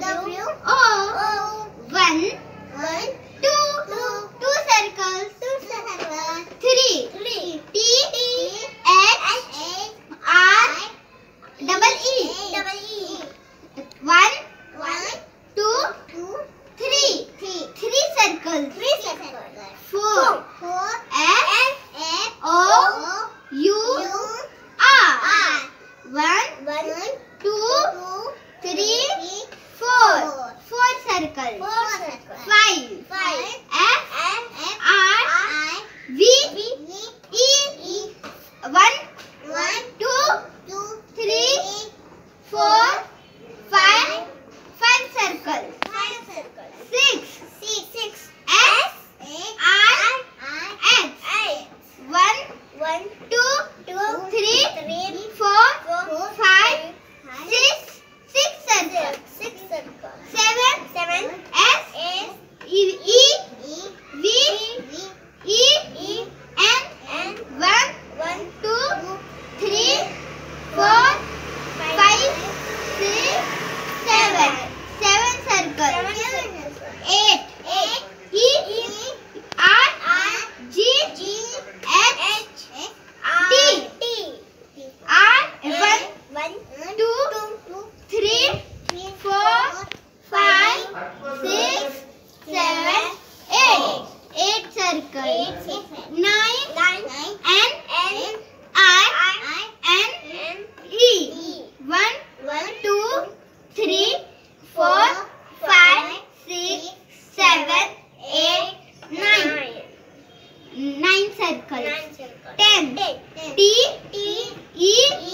W O one one two two circles two circles three three T H R double E double E one one two two three three circles Five. Five. Five. seven, nine, nine, nine, and, N, N, I, I, N, N, E. One, one, two, three, four, five, six, seven, eight, nine. Nine circles. Nine circles. Ten. Ten. T, T, E,